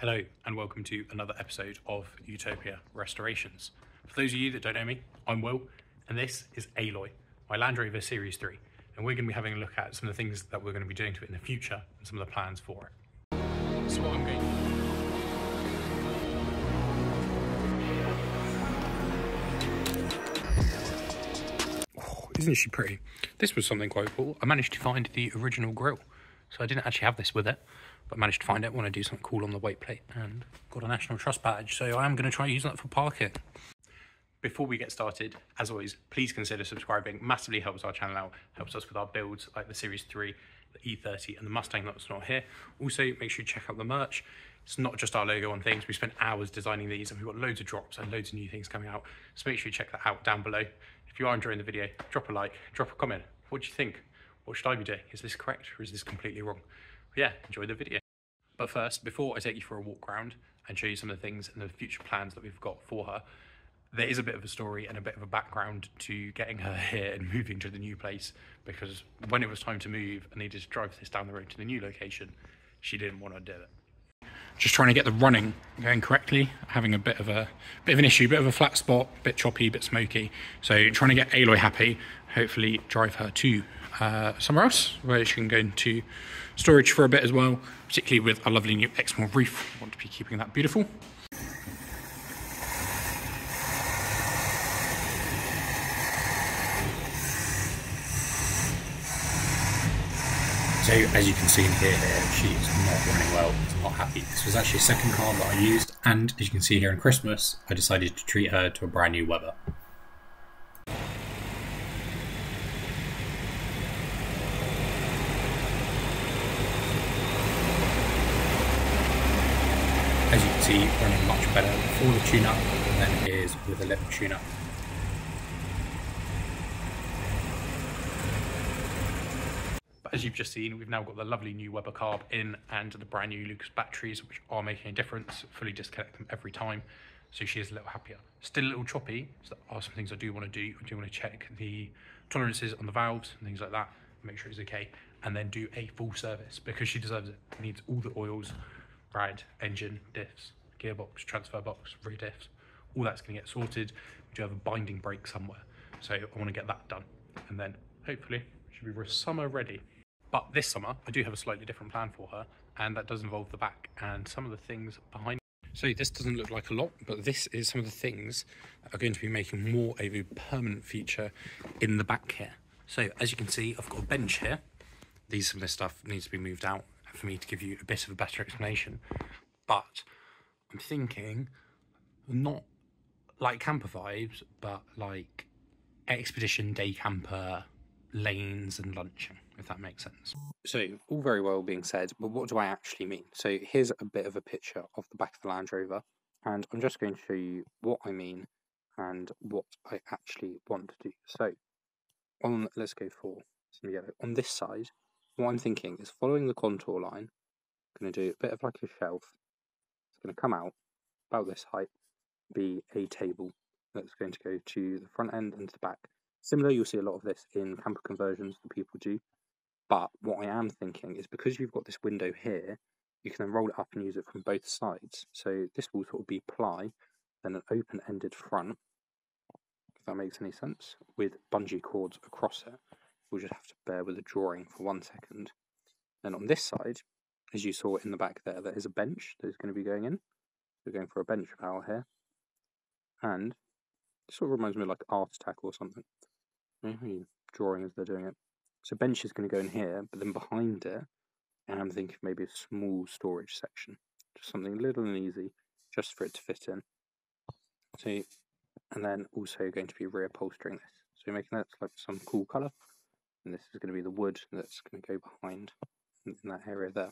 Hello, and welcome to another episode of Utopia Restorations. For those of you that don't know me, I'm Will, and this is Aloy, my Land Rover Series 3. And we're going to be having a look at some of the things that we're going to be doing to it in the future and some of the plans for it. So, what I'm going Oh, isn't she pretty? This was something quite cool. I managed to find the original grill. So I didn't actually have this with it, but managed to find it when I do something cool on the weight plate and got a National Trust badge. So I am going to try using that for parking. Before we get started, as always, please consider subscribing. Massively helps our channel out, helps us with our builds like the Series 3, the E30 and the Mustang that's not here. Also, make sure you check out the merch. It's not just our logo on things. We spent hours designing these and we've got loads of drops and loads of new things coming out. So make sure you check that out down below. If you are enjoying the video, drop a like, drop a comment. What do you think? What should I be doing? Is this correct or is this completely wrong? Yeah, enjoy the video. But first, before I take you for a walk around and show you some of the things and the future plans that we've got for her, there is a bit of a story and a bit of a background to getting her here and moving to the new place because when it was time to move and needed to drive this down the road to the new location, she didn't want to do it just trying to get the running going correctly having a bit of a bit of an issue bit of a flat spot bit choppy bit smoky so trying to get aloy happy hopefully drive her to uh, somewhere else where she can go into storage for a bit as well particularly with a lovely new exmoor roof I want to be keeping that beautiful So as you can see in here, she's not running well, she's not happy. This was actually a second car that I used, and as you can see here in Christmas, I decided to treat her to a brand new Weber. Running much better before the tune-up than it is with a little tune-up. As you've just seen, we've now got the lovely new Weber carb in and the brand new Lucas batteries, which are making a difference. Fully disconnect them every time. So she is a little happier. Still a little choppy. So there are some things I do want to do. I do want to check the tolerances on the valves and things like that. Make sure it's okay. And then do a full service because she deserves it. Needs all the oils, rad, engine, diffs, gearbox, transfer box, rear diffs. All that's going to get sorted. We do have a binding brake somewhere. So I want to get that done. And then hopefully she'll be summer ready. But this summer, I do have a slightly different plan for her, and that does involve the back and some of the things behind. So this doesn't look like a lot, but this is some of the things that are going to be making more of a permanent feature in the back here. So as you can see, I've got a bench here. These some of this stuff needs to be moved out for me to give you a bit of a better explanation. But I'm thinking not like camper vibes, but like expedition day camper lanes and lunching, if that makes sense. So, all very well being said, but what do I actually mean? So, here's a bit of a picture of the back of the Land Rover, and I'm just going to show you what I mean and what I actually want to do. So, on let's go for some yellow. On this side, what I'm thinking is following the contour line, I'm going to do a bit of like a shelf. It's going to come out about this height, be a table that's going to go to the front end and to the back Similar, you'll see a lot of this in camper conversions that people do. But what I am thinking is because you've got this window here, you can then roll it up and use it from both sides. So this will sort of be ply, then an open-ended front, if that makes any sense, with bungee cords across it. We'll just have to bear with the drawing for one second. Then on this side, as you saw in the back there, there is a bench that is going to be going in. We're going for a bench power here. And it sort of reminds me of like Art Attack or something. Mm-hmm. Drawing as they're doing it. So bench is going to go in here, but then behind it, and I'm thinking maybe a small storage section, just something little and easy, just for it to fit in. So, and then also going to be reupholstering this. So you're making that like some cool colour, and this is going to be the wood that's going to go behind in that area there.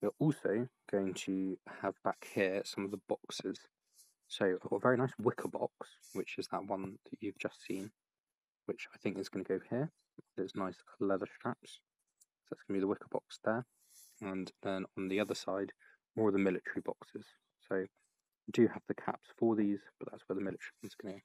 We're also going to have back here some of the boxes. So I've got a very nice wicker box, which is that one that you've just seen which I think is going to go here. There's nice leather straps. So that's going to be the wicker box there. And then on the other side, more of the military boxes. So I do have the caps for these, but that's where the military is going to go.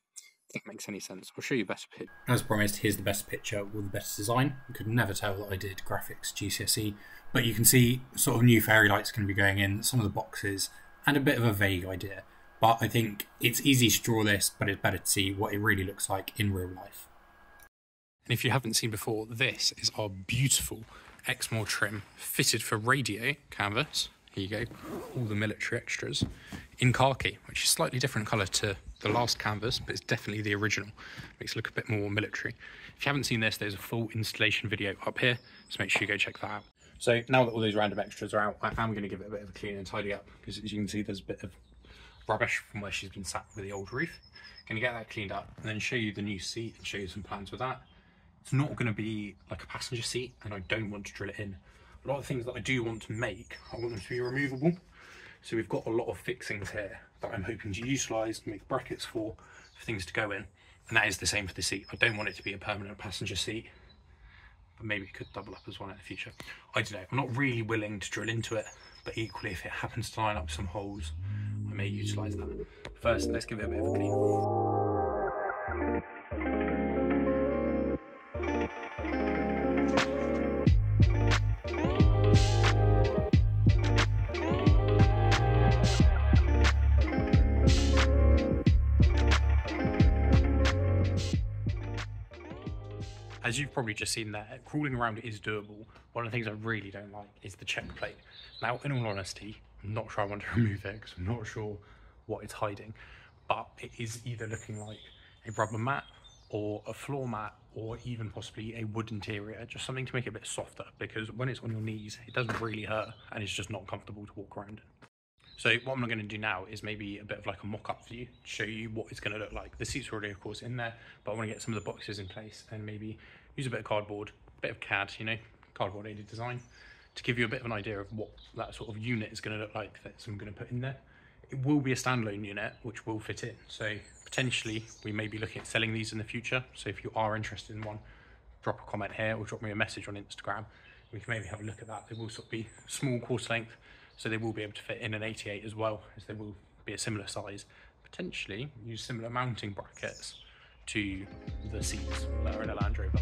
That makes any sense. I'll show you a better picture. As promised, here's the best picture with the best design. You could never tell that I did graphics GCSE, but you can see sort of new fairy lights going to be going in, some of the boxes, and a bit of a vague idea. But I think it's easy to draw this, but it's better to see what it really looks like in real life. And if you haven't seen before, this is our beautiful Exmoor trim fitted for radio canvas. Here you go, all the military extras in khaki, which is slightly different colour to the last canvas, but it's definitely the original. Makes it look a bit more military. If you haven't seen this, there's a full installation video up here, so make sure you go check that out. So now that all those random extras are out, I am going to give it a bit of a clean and tidy up, because as you can see, there's a bit of rubbish from where she's been sat with the old roof. Going to get that cleaned up and then show you the new seat and show you some plans with that. It's not going to be like a passenger seat and I don't want to drill it in. A lot of things that I do want to make, I want them to be removable. So we've got a lot of fixings here that I'm hoping to utilise, make brackets for, for things to go in. And that is the same for the seat. I don't want it to be a permanent passenger seat, but maybe it could double up as one in the future. I don't know, I'm not really willing to drill into it, but equally if it happens to line up some holes, I may utilise that. First, let's give it a bit of a clean. As you've probably just seen there, crawling around is doable. One of the things I really don't like is the check plate. Now, in all honesty, I'm not sure I want to remove it because I'm not sure what it's hiding, but it is either looking like a rubber mat or a floor mat or even possibly a wood interior, just something to make it a bit softer because when it's on your knees, it doesn't really hurt and it's just not comfortable to walk around. So what I'm going to do now is maybe a bit of like a mock-up view to show you what it's going to look like. The seats are already of course in there, but I want to get some of the boxes in place and maybe use a bit of cardboard, a bit of CAD, you know, cardboard aided design to give you a bit of an idea of what that sort of unit is going to look like that I'm going to put in there. It will be a standalone unit which will fit in. So potentially we may be looking at selling these in the future. So if you are interested in one, drop a comment here or drop me a message on Instagram. We can maybe have a look at that. They will sort of be small course length, so they will be able to fit in an 88 as well, as they will be a similar size. Potentially use similar mounting brackets to the seats that are in a Land Rover.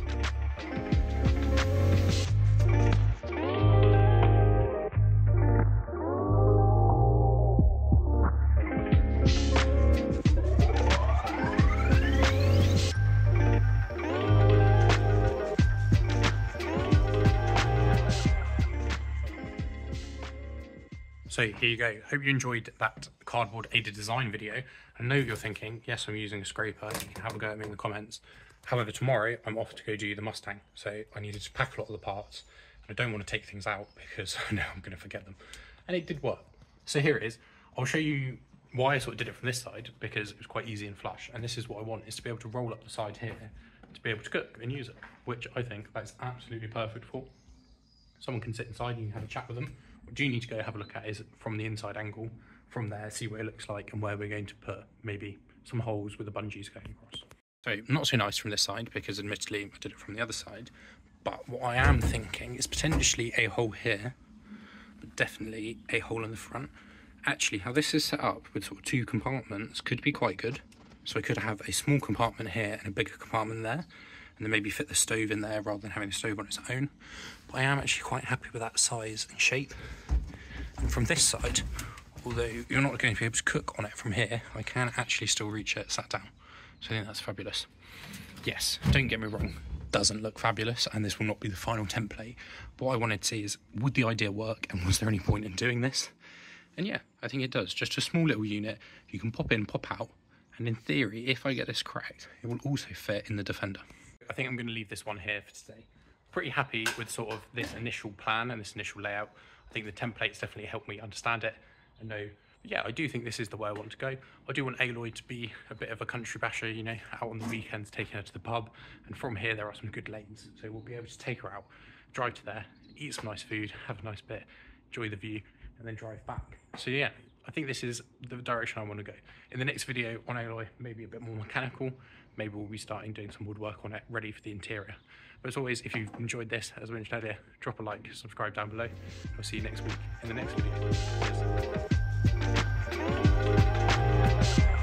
So here you go. Hope you enjoyed that cardboard aided design video. I know you're thinking, yes, I'm using a scraper. You can have a go at me in the comments. However, tomorrow I'm off to go do the Mustang. So I needed to pack a lot of the parts. I don't want to take things out because I know I'm going to forget them. And it did work. So here it is. I'll show you why I sort of did it from this side because it was quite easy and flush. And this is what I want is to be able to roll up the side here to be able to cook and use it, which I think that's absolutely perfect for. Someone can sit inside and you can have a chat with them what you need to go have a look at is from the inside angle, from there, see what it looks like and where we're going to put maybe some holes with the bungees going across. So not so nice from this side because admittedly I did it from the other side. But what I am thinking is potentially a hole here, but definitely a hole in the front. Actually, how this is set up with sort of two compartments could be quite good. So I could have a small compartment here and a bigger compartment there and then maybe fit the stove in there rather than having a stove on its own. But I am actually quite happy with that size and shape. And from this side, although you're not going to be able to cook on it from here, I can actually still reach it sat down. So I think that's fabulous. Yes, don't get me wrong, doesn't look fabulous and this will not be the final template. But what I wanted to see is, would the idea work and was there any point in doing this? And yeah, I think it does. Just a small little unit, you can pop in, pop out, and in theory, if I get this correct, it will also fit in the Defender. I think I'm going to leave this one here for today. Pretty happy with sort of this initial plan and this initial layout. I think the templates definitely helped me understand it and know, yeah, I do think this is the way I want to go. I do want Aloy to be a bit of a country basher, you know, out on the weekends, taking her to the pub. And from here, there are some good lanes. So we'll be able to take her out, drive to there, eat some nice food, have a nice bit, enjoy the view, and then drive back. So yeah, I think this is the direction I want to go. In the next video on Aloy, maybe a bit more mechanical, maybe we'll be starting doing some woodwork on it, ready for the interior. But as always, if you've enjoyed this, as I mentioned earlier, drop a like, subscribe down below. I'll see you next week in the next video. Cheers.